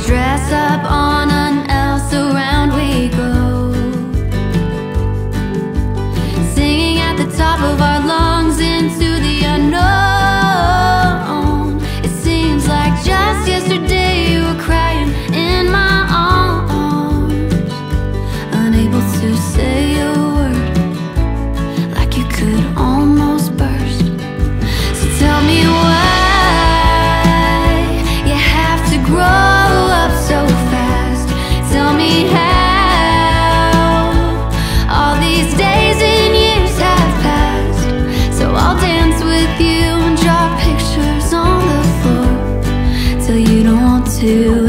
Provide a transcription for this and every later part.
dress up on to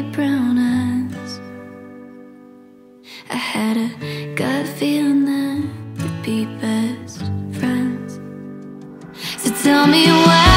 deep brown eyes. I had a gut feeling that we'd be best friends. So tell me why.